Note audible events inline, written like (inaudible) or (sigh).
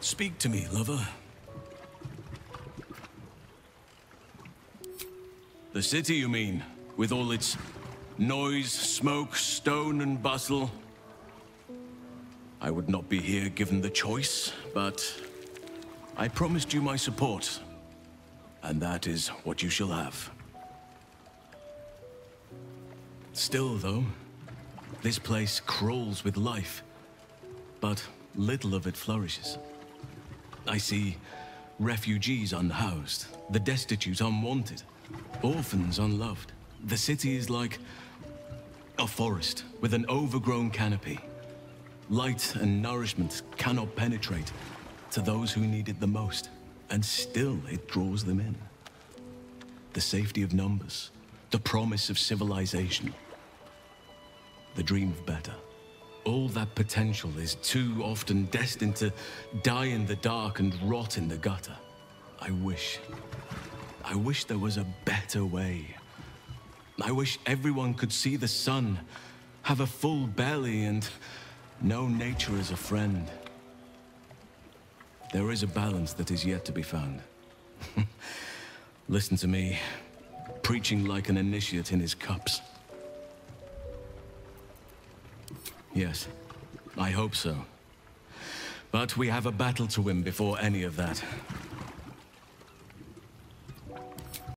Speak to me, lover. The city, you mean? With all its noise, smoke, stone, and bustle? I would not be here given the choice, but I promised you my support. And that is what you shall have. Still, though, this place crawls with life, but little of it flourishes. I see refugees unhoused, the destitute unwanted, orphans unloved. The city is like a forest with an overgrown canopy. Light and nourishment cannot penetrate to those who need it the most, and still it draws them in. The safety of numbers, the promise of civilization, the dream of better. All that potential is too often destined to die in the dark and rot in the gutter. I wish. I wish there was a better way. I wish everyone could see the sun, have a full belly, and know nature as a friend. There is a balance that is yet to be found. (laughs) Listen to me, preaching like an initiate in his cups. Yes, I hope so. But we have a battle to win before any of that.